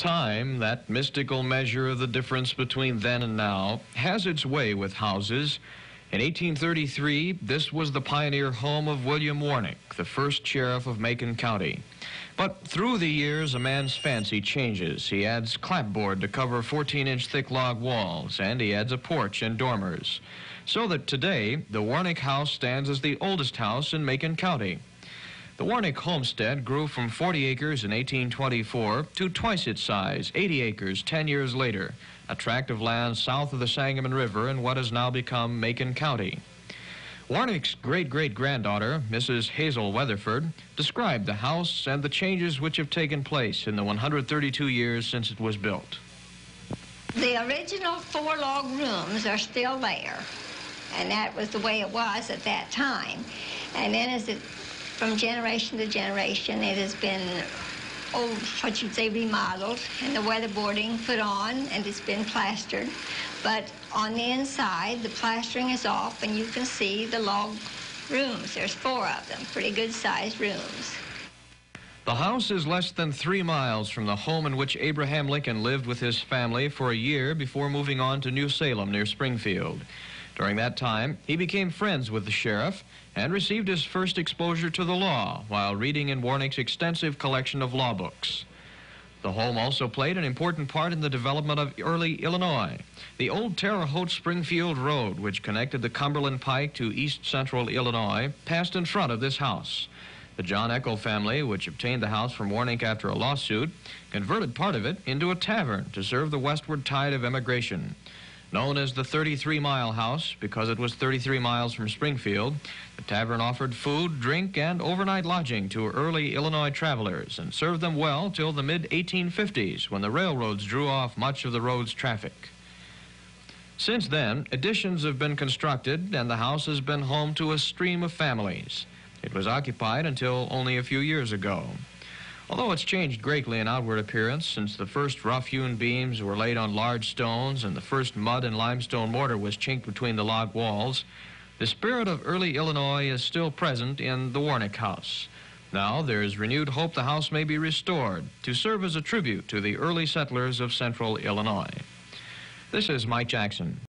Time, that mystical measure of the difference between then and now, has its way with houses. In 1833, this was the pioneer home of William Warnick, the first sheriff of Macon County. But through the years, a man's fancy changes. He adds clapboard to cover 14-inch thick log walls, and he adds a porch and dormers. So that today, the Warnick house stands as the oldest house in Macon County. The Warnick homestead grew from 40 acres in 1824 to twice its size, 80 acres 10 years later, a tract of land south of the Sangamon River in what has now become Macon County. Warnick's great-great-granddaughter, Mrs. Hazel Weatherford, described the house and the changes which have taken place in the 132 years since it was built. The original four log rooms are still there, and that was the way it was at that time. And then as it from generation to generation. It has been, oh, what you'd say, remodeled, and the weatherboarding put on, and it's been plastered. But on the inside, the plastering is off, and you can see the log rooms. There's four of them, pretty good-sized rooms. The house is less than three miles from the home in which Abraham Lincoln lived with his family for a year before moving on to New Salem near Springfield. During that time, he became friends with the sheriff and received his first exposure to the law while reading in Warnick's extensive collection of law books. The home also played an important part in the development of early Illinois. The old Terre Haute Springfield Road, which connected the Cumberland Pike to east central Illinois, passed in front of this house. The John Echo family, which obtained the house from Warnick after a lawsuit, converted part of it into a tavern to serve the westward tide of emigration. Known as the 33 Mile House because it was 33 miles from Springfield, the tavern offered food, drink, and overnight lodging to early Illinois travelers and served them well till the mid 1850s when the railroads drew off much of the road's traffic. Since then, additions have been constructed and the house has been home to a stream of families. It was occupied until only a few years ago. Although it's changed greatly in outward appearance since the first rough-hewn beams were laid on large stones and the first mud and limestone mortar was chinked between the log walls, the spirit of early Illinois is still present in the Warnick House. Now there is renewed hope the house may be restored to serve as a tribute to the early settlers of central Illinois. This is Mike Jackson.